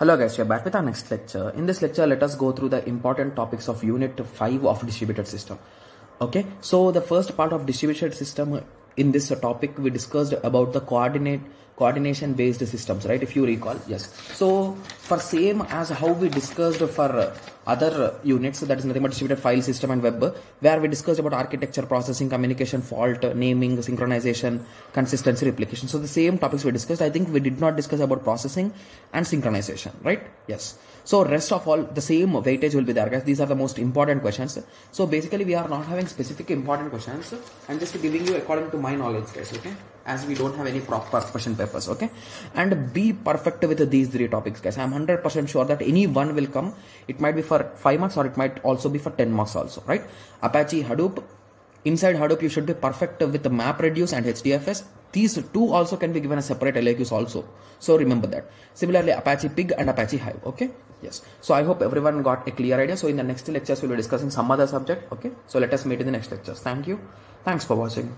Hello guys, we are back with our next lecture. In this lecture, let us go through the important topics of unit 5 of distributed system. Okay, so the first part of distributed system in this topic we discussed about the coordinate coordination based systems right? If you recall yes. So for same as how we discussed for other units that is nothing but distributed file system and web where we discussed about architecture processing communication fault naming synchronization consistency replication. So the same topics we discussed. I think we did not discuss about processing and synchronization right? Yes. So rest of all the same weightage will be there guys. These are the most important questions. So basically we are not having specific important questions. I'm just giving you according to my knowledge guys okay? As we don't have any proper question okay and be perfect with these three topics guys i'm 100% sure that any one will come it might be for 5 marks or it might also be for 10 marks also right apache hadoop inside hadoop you should be perfect with the mapreduce and hdfs these two also can be given as separate LAQs also. So remember that. Similarly, Apache Pig and Apache Hive. Okay. Yes. So I hope everyone got a clear idea. So in the next lectures, we'll be discussing some other subject. Okay. So let us meet in the next lectures. Thank you. Thanks for watching.